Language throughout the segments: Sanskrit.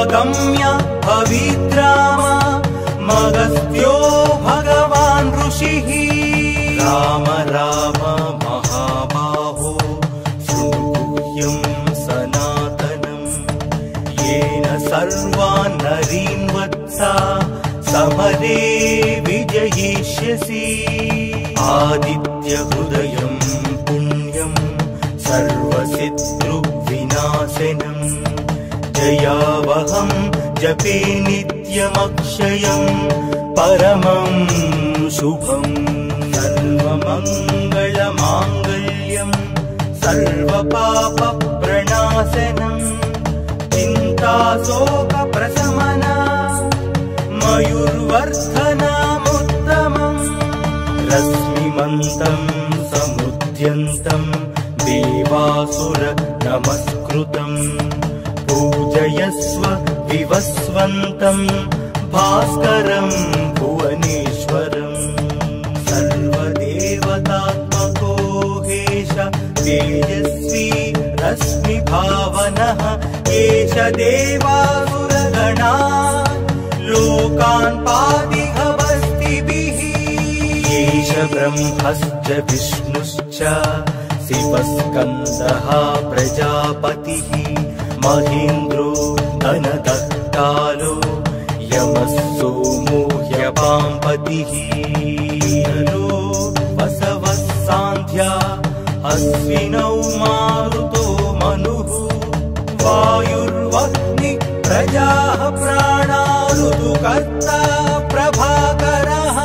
आगम्य भविद्राम मगस्त्यो भगवान् ऋषिः। राम राम महाबाहो शृणुगुह्यम् सनातनम् येन सर्वान् नरीन् वत्सा समरे विजयिष्यसि। आदित्यहृदयम् जयावहम् जपे नित्यमक्षयम् परमम् शुभम् सर्वमङ्गलमाङ्गल्यम् सर्वपापप्रणाशनम् चिन्ताशोकप्रशमना मयुर्वर्धनामुत्तमम् रश्मिमन्तम् समुद्यन्तम् देवासुर नमस्कृतम् पूजयस्व विवस्वन्तम् भास्करम् भुवनेश्वरम्। सर्वदेवतात्मको हेश तेजस्वी रश्मिभावनः एष देवासुरगणा। लोकान् पादिभवस्तिभिः एष ब्रह्मश्च विष्णुश्च शिवस्कन्दः प्रजापतिः महेन्द्रो धनदत्तालो यमः सोमो ह्यपाम्पतिः लो वसवः सान्ध्या अश्विनौ मारुतो मनुः वायुर्वह्नि प्रजाः प्राणा ऋतुकर्ता प्रभाकरः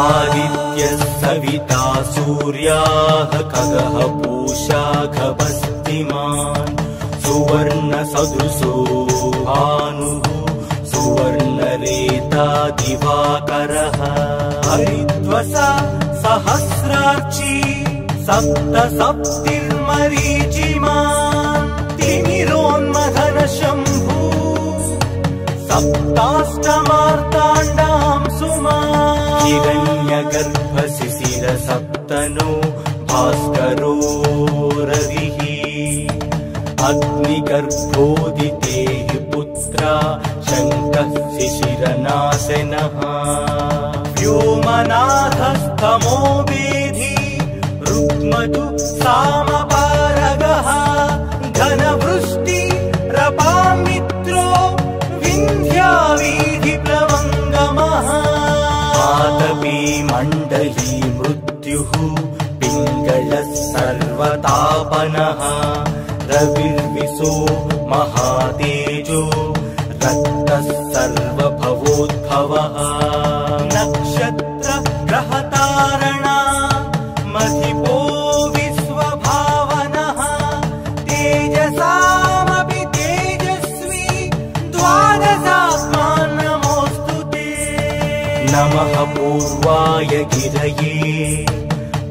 आदित्यः सविता सूर्याः खगः पूषा खपस्तिमान् सुवर्णसदृशो भानुः सुवर्णरेता दिवाकरः। हरिद्वसा सहस्रार्ची सप्त सप्तिर्मरीचिमान् तिमिरोन्मथन शम्भू सप्ताष्टमार्ताण्डाम् सुमा। हिरण्यगर्भशिशिर सप्तनो भास्करो व्योमनाथस्तमो वेधि रुक्मतु सामपारगः घनवृष्टि रपामित्रो विन्ध्यावीधिप्लवङ्गमः आतपी मण्डली मृत्युः पिङ्गलः सर्वतापनः। रविर्विशो महातेजो नक्षत्र ग्रहतारणा मधिपो विश्वभावनः तेजसामपि तेजस्वी द्वादशात्मान् नमोऽस्तु ते। नमः पूर्वाय गिरये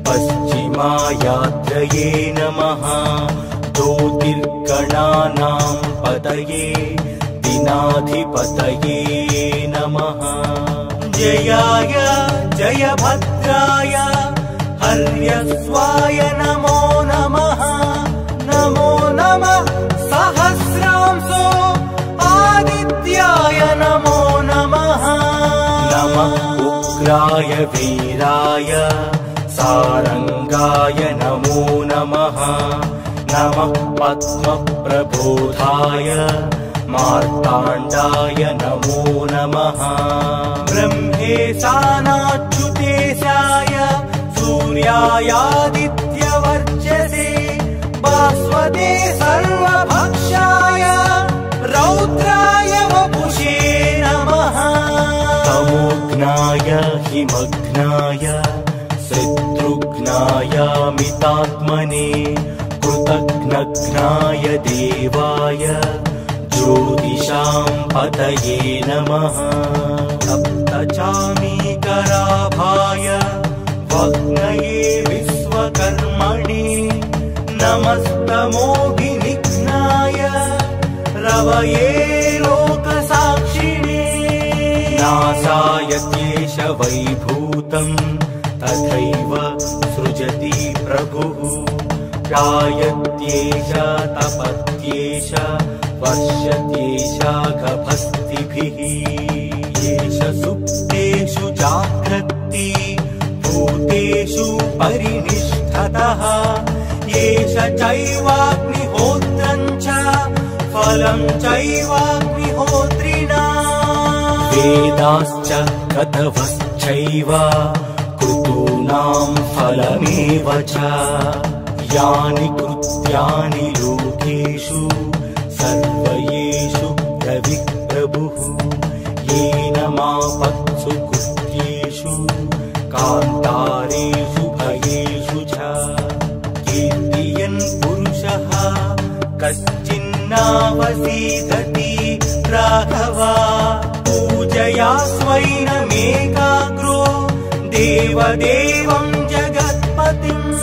पश्चिमायात्रये नमः ज्योतिर्गणानाम् पतये दिनाधिपतये जयाय जयभद्राय हर्यस्वाय नमो नमः। नमो नमः सहस्रांसो आदित्याय नमो नमः। नमः उग्राय वीराय सारङ्गाय नमो नमः। नमः पद्मप्रबोधाय मार्ताण्डाय नमो नमः। ब्रह्मेशानाच्युतेशाय सूर्यायादित्यवर्चसे भास्वते सर्वभक्षाय रौद्राय वपुषे नमः। तमोघ्नाय हिमघ्नाय शत्रुघ्नाय मितात्मने कृतघ्नघ्नाय देवाय ज्योतिषाम् पतये नमः। सप्तचामीकराभाय वग्नये विश्वकर्मणि नमस्तमोभिनिघ्नाय रवये लोकसाक्षिणे। नाशाय क्लेश वैभूतम् तथैव सृजति प्रभुः। गायत्येष तपत्येष वर्षत्येषागभस्तिभिः एष सुप्तेषु जाग्रत्ति भूतेषु परिनिष्ठतः। एष चैवाग्निहोत्रम् च फलम् चैवाग्निहोत्रिणा। वेदाश्च कथवश्चैव कृतूनाम् फलमेव च। यानि कृत्यानि लोकेषु कृत्येषु कान्तारेषु भयेषु च। कीर्तियन् पुरुषः कश्चिन्नावसीदति राघवा। पूजया स्वैनमेकाग्रो देवदेवम् जगत्पतिम्।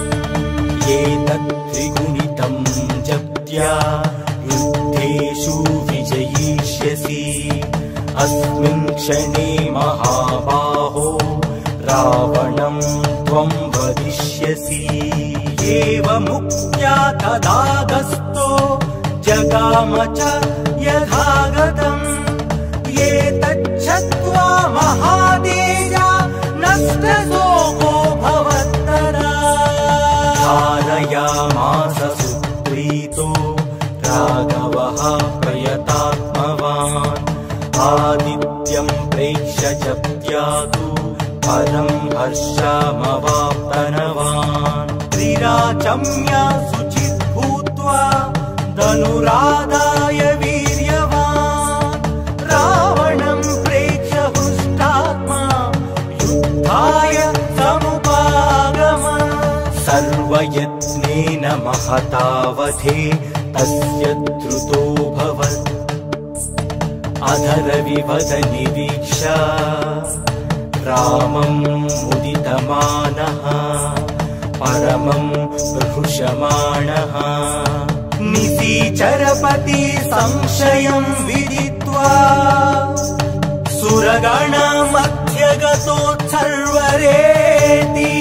एतत् त्रिगुणितम् जप्त्या क्षणे महाबाहो रावणम् त्वम् वदिष्यसि। एवमुक्त्या तदागस्तो जगाम च यथागतम्। एतच्छत्वा महादेजा नष्टशोको भवत्तरा। धारयामास जप्त्यातु परम् हर्षमवाप्तनवान्। त्रिराचम्या शुचित् भूत्वा धनुरादाय वीर्यवान्। रावणम् प्रेक्ष्य हृष्टात्मा युद्धाय समुपागम। सर्वयत्नेन महतावधे तस्य द्रुतोऽभवत् अधरविवद निरीक्ष रामम् मुदितमानः परमम् बृहुषमाणः निशीचरपति संशयम् विदित्वा सुरगणमध्यगतोत्सर्वरेति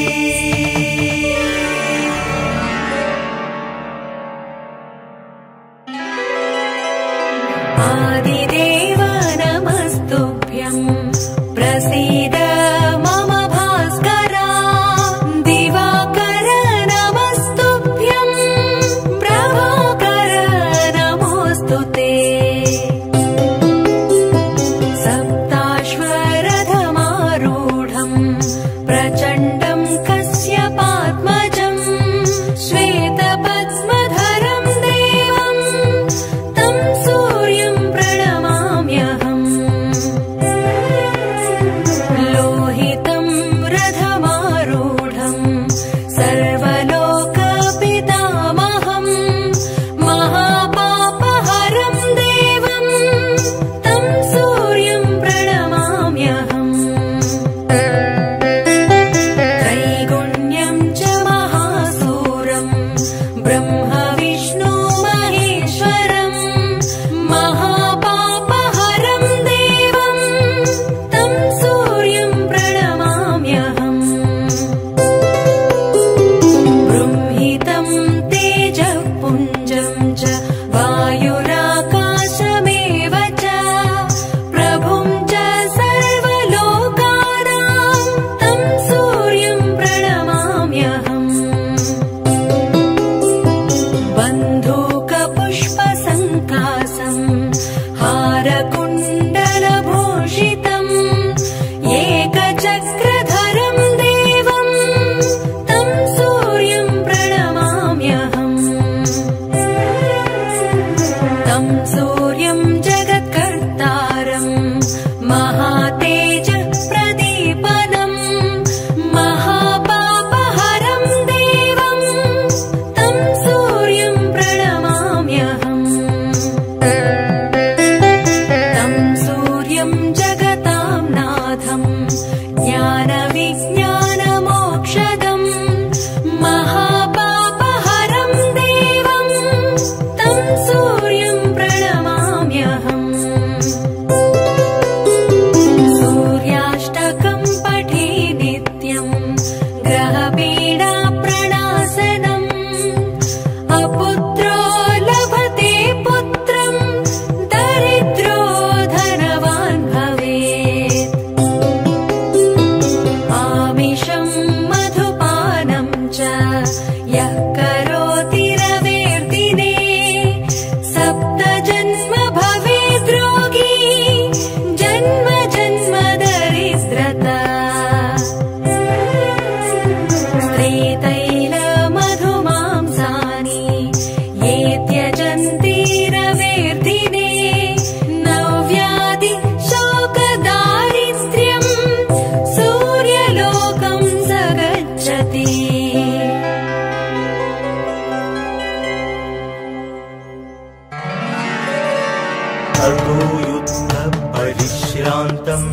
परिश्रान्तम्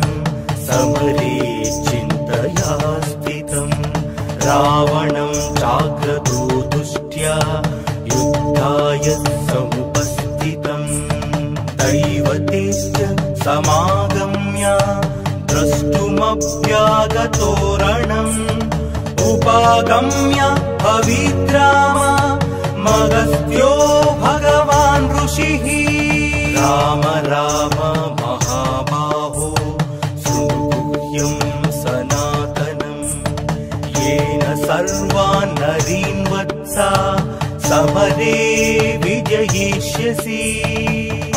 समरे चिन्तया स्थितम् रावणम् जाग्रतो दुष्ट्या युद्धाय समुपस्थितम् दैवतेश्च समागम्य द्रष्टुमभ्यागतोरणम् उपागम्य पवित्राम समरे विजयिष्यसि।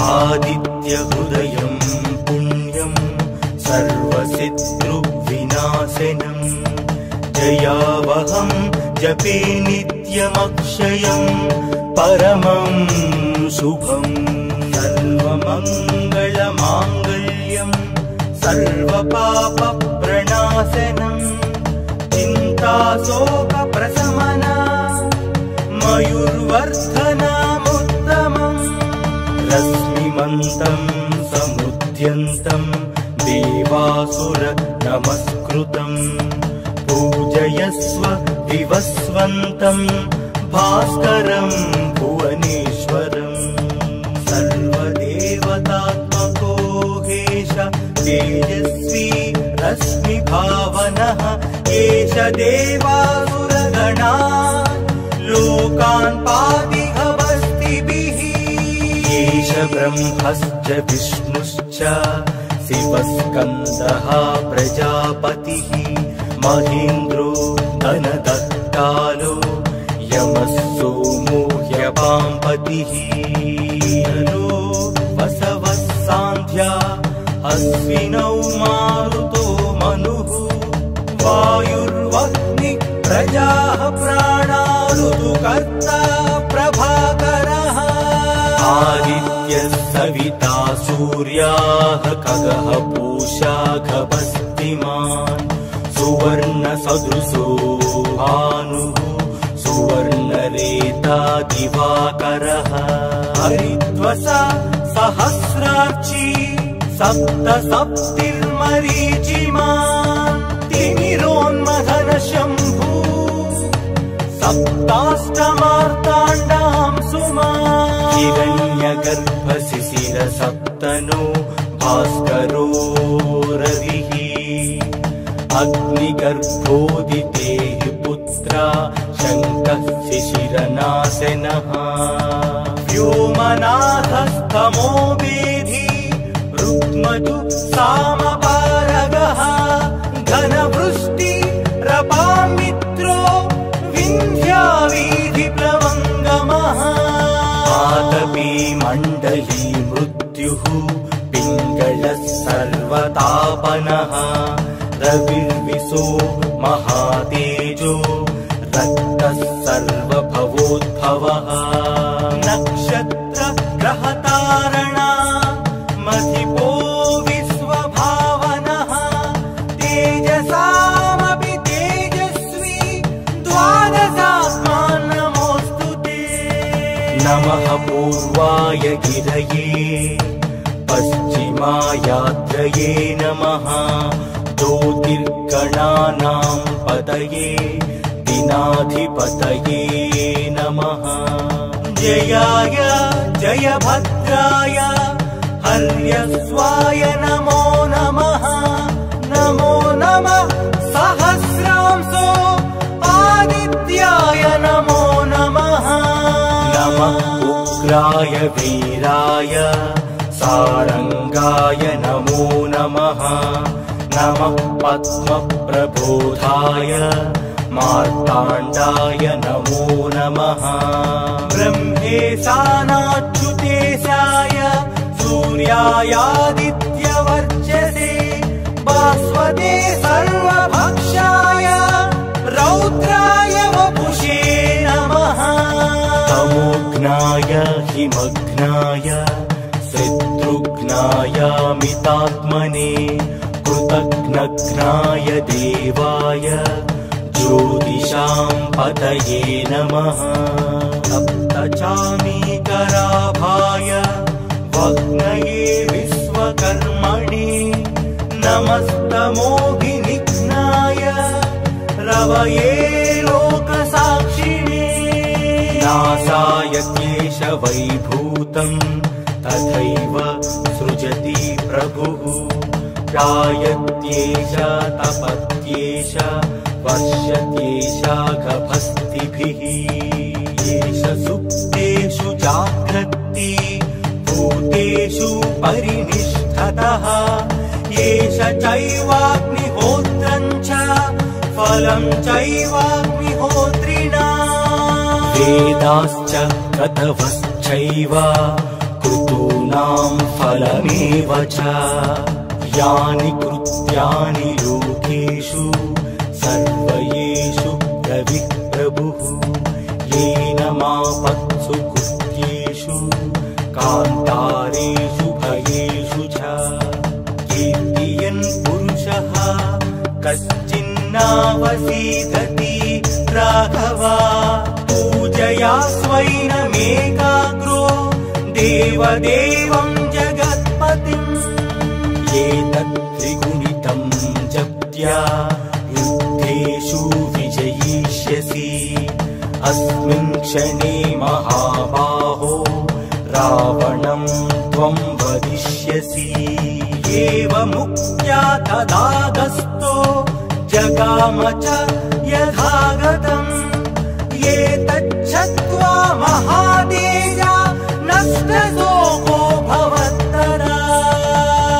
आदित्यहृदयम् पुण्यम् सर्वशत्रुविनाशनम् जयावहम् जपे नित्यमक्षयम् परमम् शुभम् सर्वमङ्गलमाङ्गल्यम् सर्वपापप्रणाशनम् चिन्ताशोकप्रशमना समुद्यन्तम् देवासुर नमस्कृतम् पूजयस्व विवस्वन्तम् भास्करम् भुवनेश्वरम् सर्वदेवतात्मको हेश तेजस्वी रश्मिभावनः एष देवासुरगणा लोकान् पातिहवस्तिभिः ब्रह्मश्च विष्णुश्च शिवस्कन्दः प्रजापतिः महेन्द्रो धनदत्तालो यमः सोमो ह्यपाम्पतिः नरो वसवः सान्ध्या अश्विनौ मारुतो मनुः। वायुर्वह्नि प्रजाः प्राणा ऋतुकर्ता प्रभाकरः आदित्यः सविता सूर्याः खगः पूषा खभस्तिमान् सुवर्णसदृशो भानुः सुवर्णरेता दिवाकरः हरिद्वसा सहस्रार्ची सप्त सप्तिर्मरीचिमान् तिमिरोन्मथन शम्भू सप्ताष्टमार्ताण्डाम् सुमा हिरण्यगर्भशिशिर सप्तनो भास्करो रविः अग्निगर्भोदिते पुत्रा शङ्कः शिशिरनाशनः व्योमनाथस्तमो वेधि रुक्मजु सामपारगः रविर्विशो महातेजो रक्तः सर्वभवोद्भवः। नक्षत्र ग्रहतारणा मधिपो विश्वभावनः। तेजसामपि तेजस्वी द्वादशात्मान् नमोऽस्तु ते। नमः पूर्वाय गिरये पश्चिमायात्रये नमः। ज्योतिर्गणानाम् पतये दिनाधिपतये नमः। जयाय जयभद्राय हर्यस्वाय नमो नमः। नमो नमः सहस्रांसो आदित्याय नमो नमः। नमः उग्राय वीराय सारङ्गाय नमो नमः। नमः पद्मप्रबोधाय मार्ताण्डाय नमो नमः। ब्रह्मेशानाच्युतेशाय सूर्यायादित्यवर्चसे भास्वते सर्वभक्षाय रौद्राय वपुषे नमः। तमोघ्नाय हिमघ्नाय शत्रुघ्नायामितात्मने कृतघ्नघ्नाय देवाय ज्योतिषाम् पतये नमः। सप्तचामीकराभाय वग्नये विश्वकर्मणि नमस्तमोभिनिघ्नाय रवये लोकसाक्षिणे। नासाय क्लेश वैभूतम् तथैव सृजति प्रभुः जायत्येष तपत्येष वर्षत्येषाघभस्तिभिः एष सुप्तेषु जाग्रत्ति भूतेषु परिनिष्ठतः। एष चैवाग्निहोत्रम् च फलम् चैवाग्निहोत्रिणा। वेदाश्च कथवश्चैव ऋतूनाम् फलमेव च। यानि कृत्यानि लोकेषु सर्वयेषु प्रविः प्रभुः येन मापत्सु कृत्येषु कान्तारेषु भयेषु च। कीर्तियन् पुरुषः कश्चिन्नावसीदति राघवा देवदेवम् जगत्पतिम्। एतत् त्रिगुणितम् जप्त्या युद्धेषु विजयिष्यसि। अस्मिन् क्षणे महाबाहो रावणम् त्वम् वदिष्यसि। एवमुक्त्या तदागस्तो जगाम च यथागतम्। एतच्छत्वा महादेजा भवत्तदा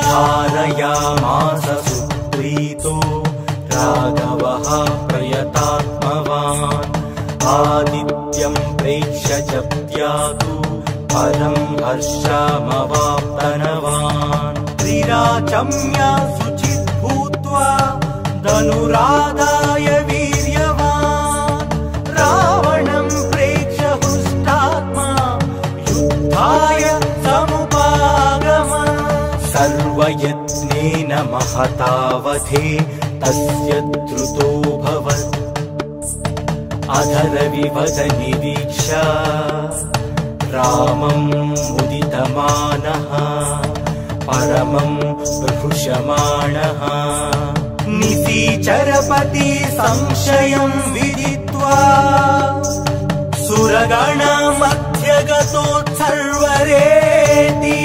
धारयामास सुप्रीतो राघवः प्रयतात्मवान्। आदित्यम् प्रेक्ष्य परम् हर्षमवाप्तनवान्। त्रिराचम्या शुचित् भूत्वा धनुरादाय महतावधे तस्य द्रुतो भवत्। अधरविभज निरीक्ष रामम् मुदितमानः। परमम् प्रहृषमाणः निशीचरपति संशयम् विदित्वा। सुरगणमध्यगतोत्सर्वरेति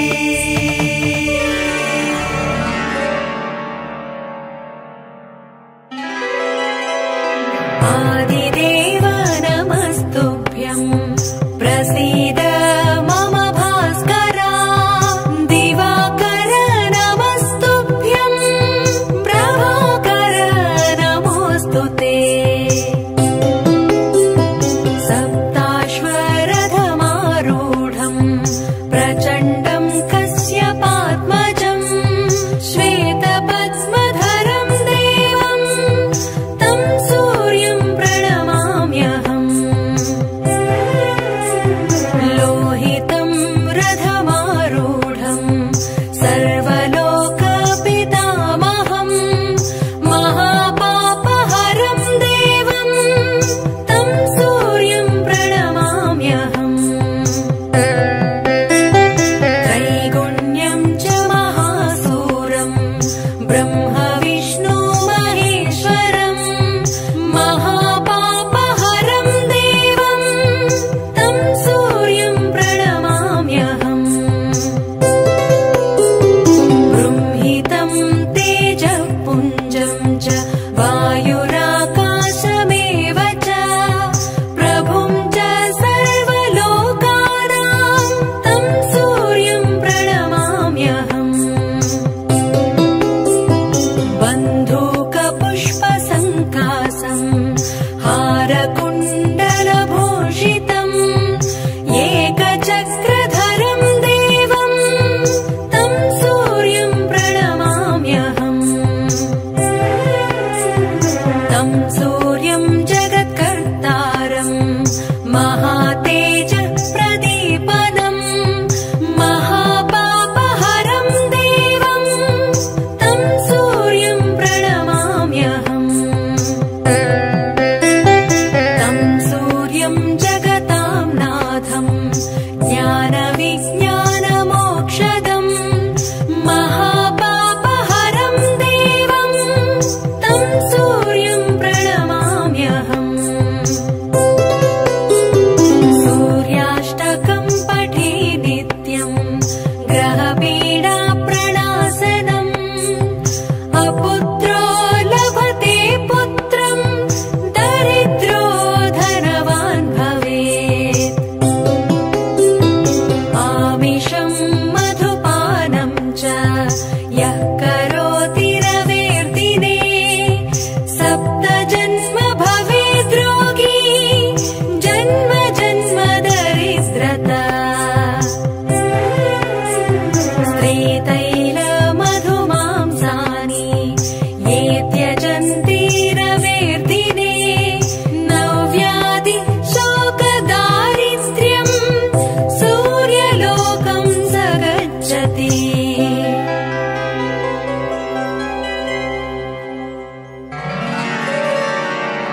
महाते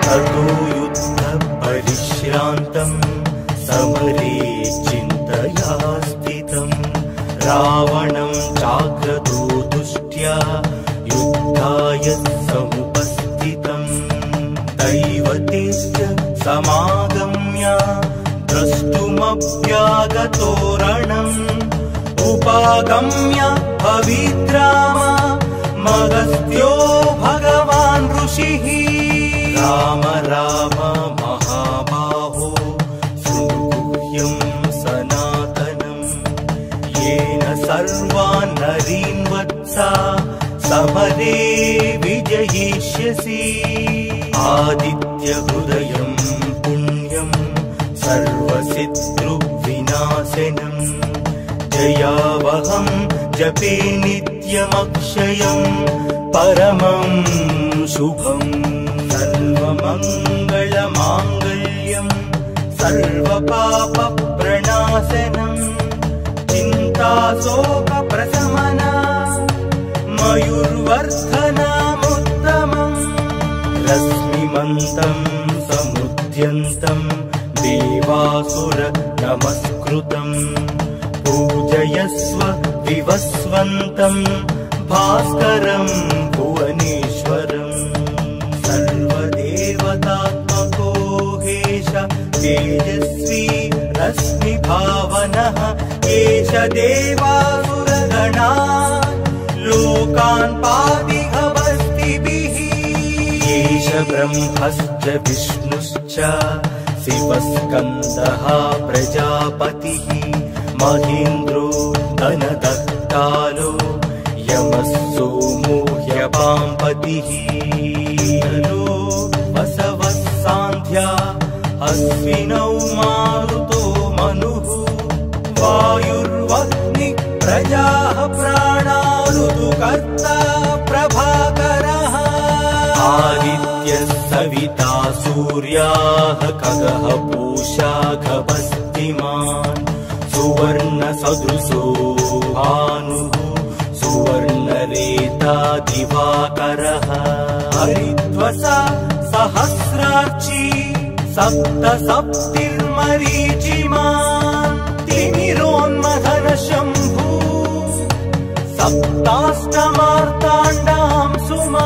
ततो युद्धपरिश्रान्तम् समरे चिन्तया स्थितम् रावणं जाग्रतो दृष्ट्या युद्धाय समुपस्थितम् दैवतेश्च समागम्य द्रष्टुमभ्यागतोरणम् उपागम्य भगवान् ऋषिः राम राम महाबाहो सुगुह्यम् सनातनम् येन सर्वान् नरीन् वत्सा समरे विजयिष्यसि। आदित्यहृदयम् पुण्यम् सर्वशत्रुविनाशनम् जयावहम् जपे नित्यमक्षयम् परमम् शुभम् सर्वमङ्गलमाङ्गल्यम् सर्वपापप्रणाशनम् चिन्ताशोकप्रशमना मयूर्वर्धनामुत्तमम् रश्मिमन्तम् समुद्यन्तम् देवासुर नमस्कृतम् पूजयस्व विवस्वन्तम् भास्करम् भुवनेश्वरम् तेजस्वी रश्मिभावनः एष देवासुरगणा। लोकान् पादिभवस्तिभिः एष ब्रह्मश्च विष्णुश्च शिवस्कन्दः प्रजापतिः। महेन्द्रो धनदत्तालो यमः सोमो ह्यपाम्पतिः अश्विनौ मारुतो मनुः वायुर्वह्नि प्रजाः प्राणा ऋतुकर्ता प्रभाकरः। आदित्यः सविता सूर्याः खगः खपस्तिमान् सुवर्णसदृशो भानुः सुवर्णरेता दिवाकरः। हरिद्वसा सहस्रार्ची सप्त सप्तिर्मरीचिमान् तिमिरोन्मथन शम्भू सप्ताष्टमार्ताण्डाम् सुमा।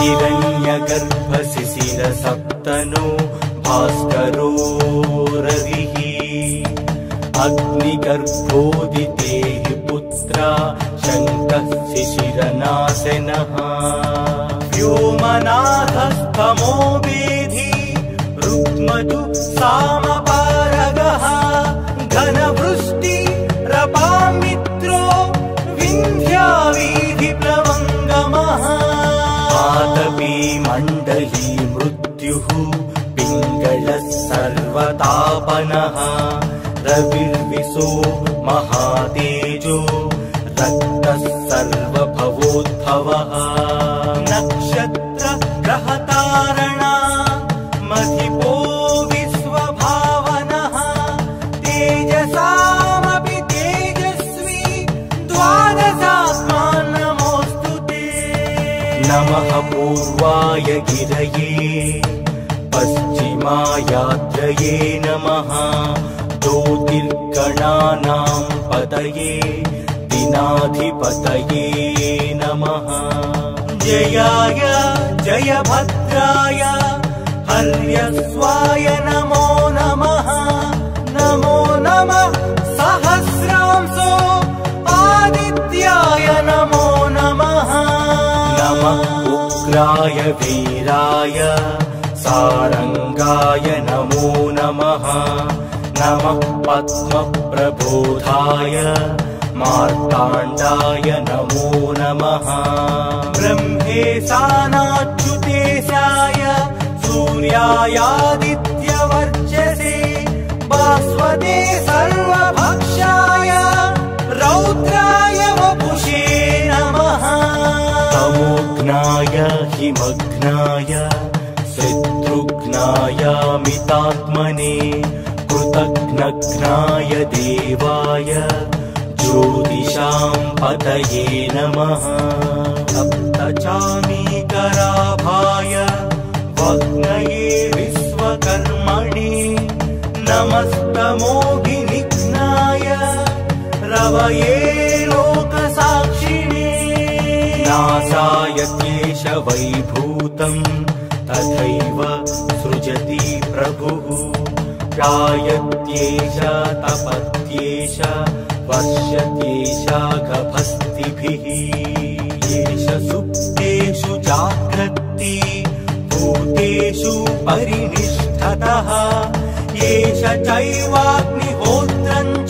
हिरण्यगर्भशिशिर सप्तनो भास्करो रविः। अग्निगर्भोदितेः पुत्रा शङ्कः शिशिरनाशनः व्योमनाथस्तमो वेधि रुक्मजु सामपारगः। घनवृष्टि रपामित्रो विन्ध्यावीधिप्लवङ्गमः आतपी मण्डली मृत्युः पिङ्गलः सर्वतापनः। रविर्विशो महातेजो रक्तः सर्वभवोद्भवः पूर्वाय गिरये पश्चिमायात्रये नमः। ज्योतिर्गणानाम् पतये दिनाधिपतये नमः। जयाय जयभद्राय हर्यस्वाय नमो नमः। नमो नमः उग्राय वीराय सारङ्गाय नमो नमः। नमः पद्मप्रबोधाय मार्ताण्डाय नमो नमः। ब्रह्मेशानाच्युतेशाय सूर्यायादित्यवर्चसे भास्वते सर्वभक्षाय रौद्राय तमोघ्नाय हिमग्नाय शत्रुघ्नाय मितात्मने कृतघ्नघ्नाय देवाय ज्योतिषां पतये नमः। सप्तचामीकराभाय वग्नये विश्वकर्मणि नमस्तमोभिनिघ्नाय रवये क्लेश वैभूतम् तथैव सृजति प्रभुः। जायत्येष तपत्येष वर्षत्येष गभस्तिभिः। एष सुप्तेषु जाग्रत्ति भूतेषु परिनिष्ठतः। एष चैवाग्निहोत्रम् च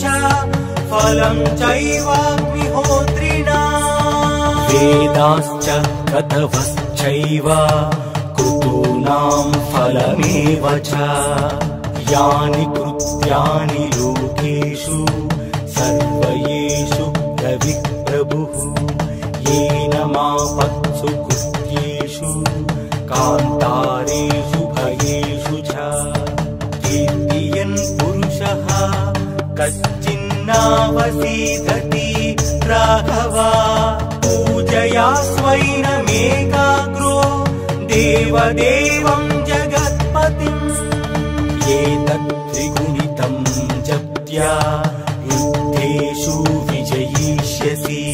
फलम् चैवाग्निहोत्रिणा वेदाश्च कतवश्चैव कृतूनाम् फलमेव च। यानि कृत्यानि लोकेषु सर्वयेषु रविप्रभुः येन मापत्सु कृत्येषु कान्तारेषु भयेषु च। कीर्तियन् पुरुषः कश्चिन्नावसीदति देवदेवम् जगत्पतिम् एतत् त्रिगुणितम् जप्त्या युद्धेषु विजयिष्यसि।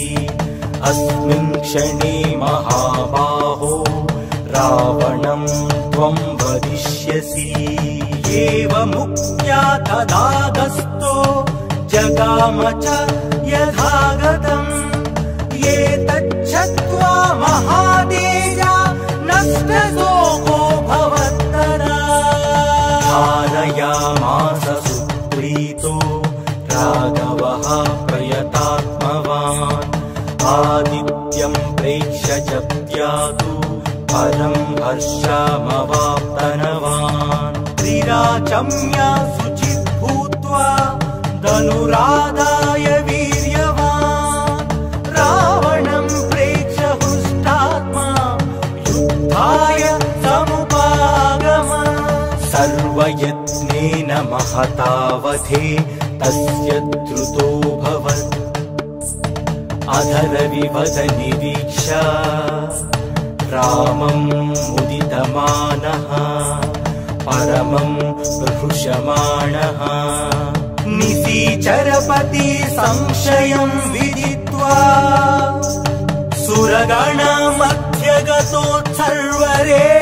अस्मिन् क्षणे महाबाहो रावणम् त्वम् वदिष्यसि। एवमुक्त्या तदागस्तो जगाम च यथागतम् आदित्यम् प्रेक्ष्य जप्त्यातु परम् हर्षमवाप्तनवान्। त्रिराचम्या शुचित् भूत्वा धनुराधाय वीर्यवान्। रावणम् प्रेक्ष्य हृष्टात्मा युद्धाय समुपागम सर्वयत्नेन महतावधे तस्य द्रुतोऽभवत् अधरविवद निरीक्ष रामम् मुदितमानः परमम् हृषमाणः निशीचरपति संशयम् विदित्वा सुरगणमध्यगतोत्सर्वरेति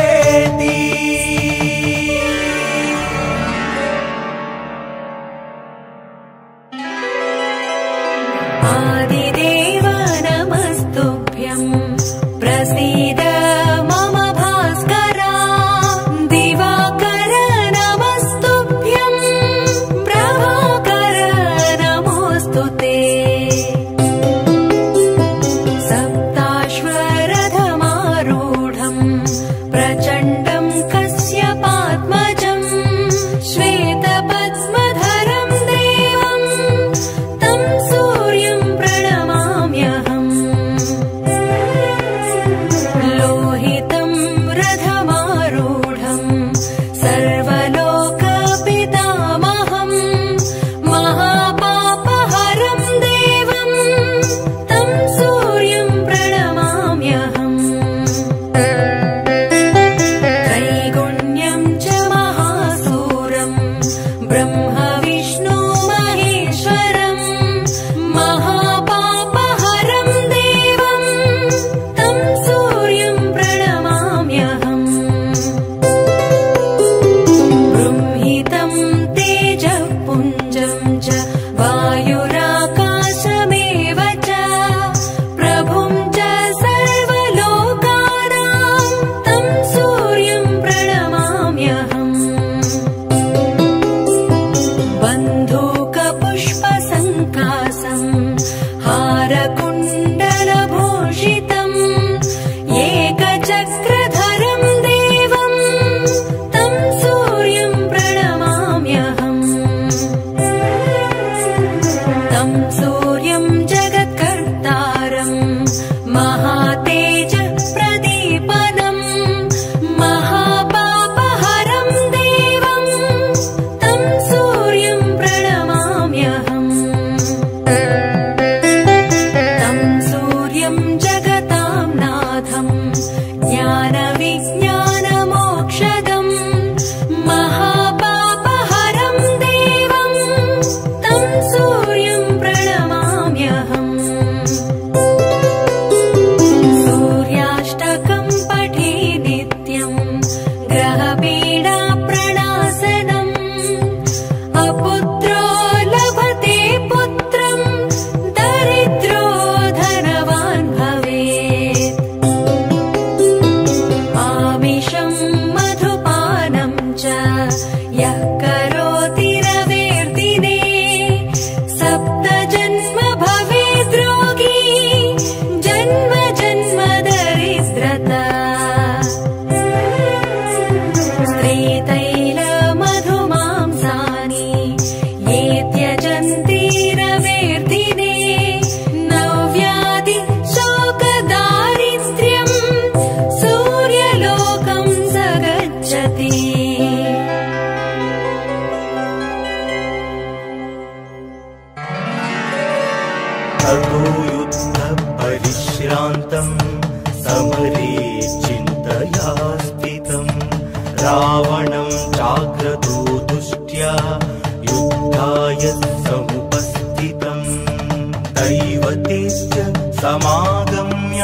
ुद्धपरिश्रान्तं समरे चिन्तया स्थितम् रावणं जाग्रतो दुष्ट्या युद्धाय समुपस्थितम् दैवतेश्च समागम्य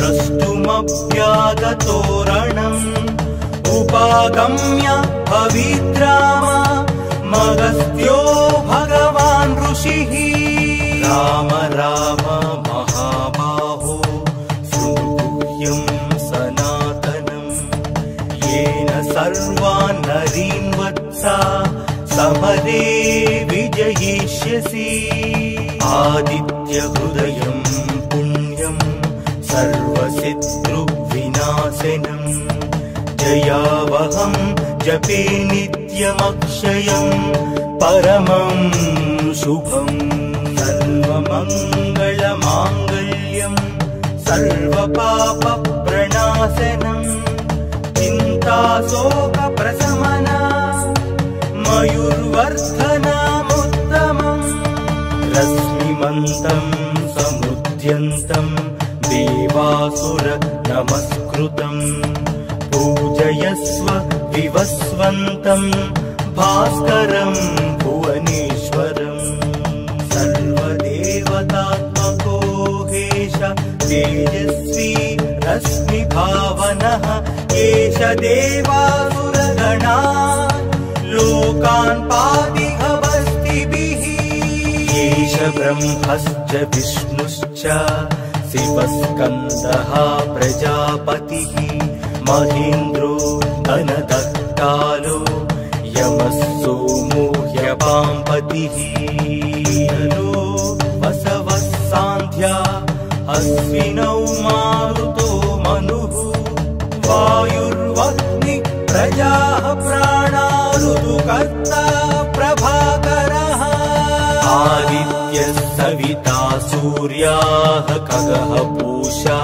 द्रष्टुमप्यागतोरणम् उपागम्य पवित्रा समरे विजयिष्यसि। आदित्यहृदयं पुण्यं सर्वशत्रुविनाशनम् जयावहं जपे नित्यमक्षयम् परमं शुभम् सर्वमङ्गलमाङ्गल्यम् सर्वपापप्रणाशनम् चिन्ताशोकप्रशमना मयुर्वर्धनामुत्तमम् रश्मिमन्तम् समुद्यन्तम् देवासुर नमस्कृतम् पूजयस्व विवस्वन्तम् भास्करम् भुवनेश्वरम्। सर्वदेवतात्मको हेश तेजस्वी रश्मिभावनः। एष देवासुरगणा लोकान् पादिभवस्तिभिः एष ब्रह्मश्च विष्णुश्च शिवस्कन्दः प्रजापतिः। महेन्द्रो धनदत्तालो यमः सोमो ह्यपाम्पतिः लो वसवः सान्ध्या अश्विनौ मारुतो मनुः। वायुर्वह्नि प्रजाः प्राणा ऋतुकर्ता प्रभाकरः। आदित्यः सविता सूर्याः खगः पूषा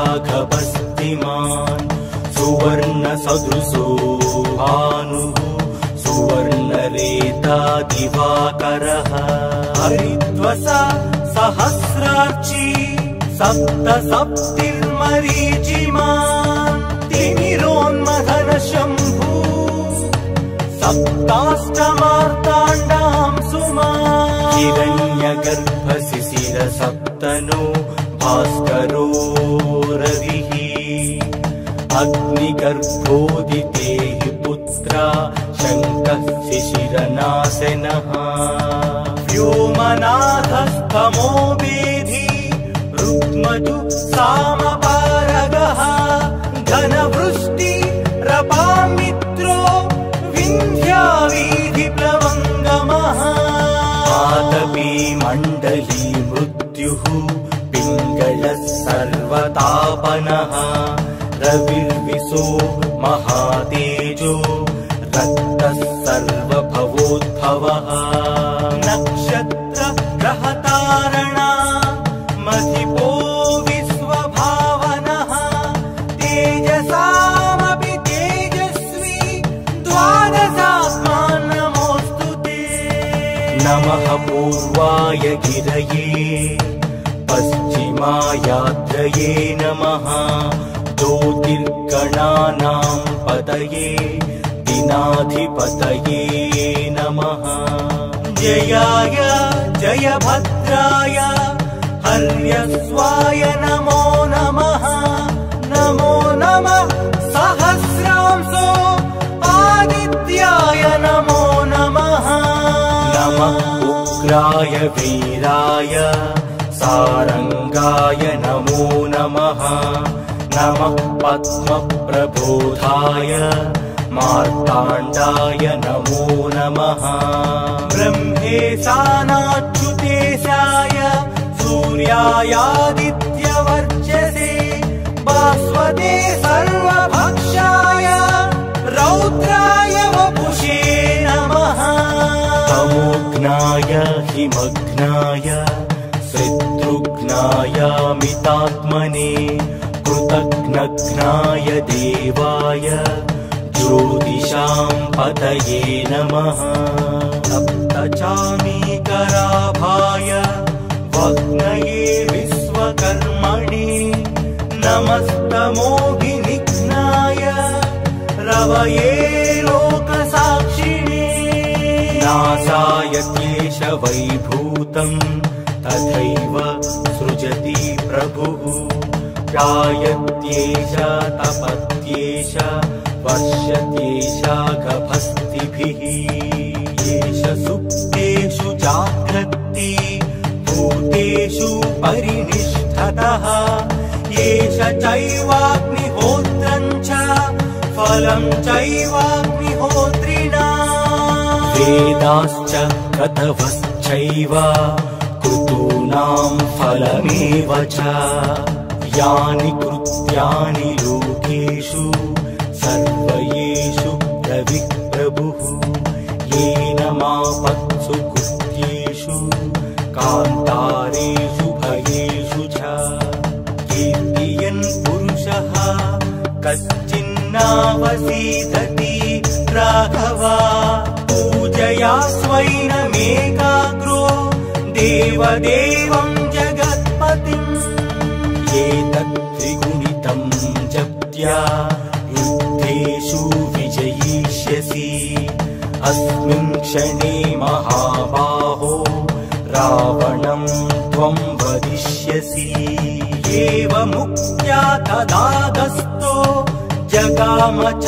सुवर्णसदृशो भानुः सुवर्णरेता दिवाकरः। हरिद्वसा सहस्रार्ची सप्त सप्तिर्मरीचिमान् सप्ताष्टमार्ताण्डाम् सुमा। हिरण्यगर्भशिशिर सप्तनो भास्करो रविः अग्निगर्भोदिते पुत्रा शङ्कः शिशिरनाशनः व्योमनाथस्तमो वेधि रुक्मजु सामपारगः पिङ्गलः सर्वतापनः। रविर्विशो महातेजो रक्तः सर्वभवोद्भवः। नक्षत्र ग्रहतारणा मधिपो विश्वभावनः। तेजसामपि तेजस्वी द्वादशात्मा नमोऽस्तु ते। नमः पूर्वाय गिरये पश्चिमायात्रये नमः। ज्योतिर्गणानां पतये दिनाधिपतये नमः। जयाय जयभद्राय हर्यस्वाय नमो नमः। नमो नमः सहस्रांसो आदित्याय नमो नमः। नमः उग्राय वीराय सारङ्गाय नमो नमः। नमः पद्मप्रबोधाय मार्ताण्डाय नमो नमः। ब्रह्मेशानाच्युतेशाय सूर्यायादित्यवर्चसे भास्वते सर्वभक्षाय रौद्राय वपुषे नमः। तमोघ्नाय हिमघ्नाय शत्रुघ्नायामितात्मने कृतघ्नघ्नाय देवाय ज्योतिषां पतये नमः। सप्तचामीकराभाय वग्नये विश्वकर्मणि नमः समस्तमोहिनिघ्नाय रवये लोकसाक्षिणे। नासायत्येष वैभूतम् तथैव जायत्येष तपत्येष वर्षत्येष गभस्तिभिः। एष सुप्तेषु जाग्रत्ति भूतेषु परिनिष्ठतः। एष चैवाग्निहोत्रम् च फलम् चैवाग्निहोत्रिणा। वेदाश्च कथवश्चैव ऋतूनाम् फलमेव च यानि कृत्यानि लोकेषु सर्वयेषु प्रविप्रभुः। येन मापत्सु कृत्येषु कान्तारेषु भयेषु च। कीर्तियन् पुरुषः कश्चिन्नावसीदति राघवा। पूजया स्वैनमेकाग्रो देवदेवम् युद्धेषु विजयिष्यसि। अस्मिन् क्षणे महाबाहो रावणम् त्वम् वदिष्यसि। एवमुक्त्या तदागस्तो जगाम च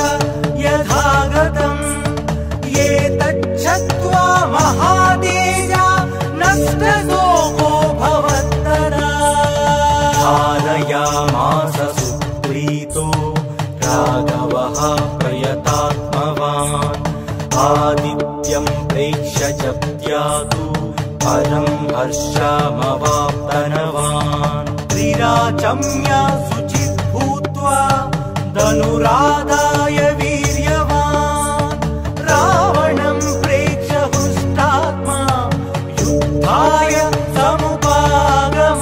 आदित्यम् प्रेक्ष्य जप्त्यातु परम् हर्षमवाप्तनवान्। त्रिराचम्या शुचित् भूत्वा धनुराधाय वीर्यवान्। रावणम् प्रेक्ष्य हृष्टात्मा युद्धाय समुपागम।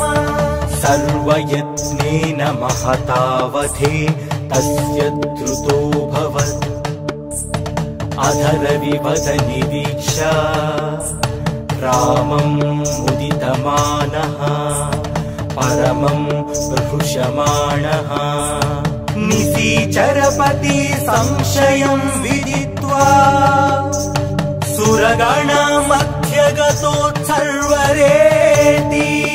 सर्वयत्नेन महतावधे तस्य द्रुतो भवत् अधरविवद निरीक्ष रामम् मुदितमानः परमम् बृहुषमाणः। निशीचरपति संशयम् विदित्वा सुरगणमध्यगतोत्सर्वरेति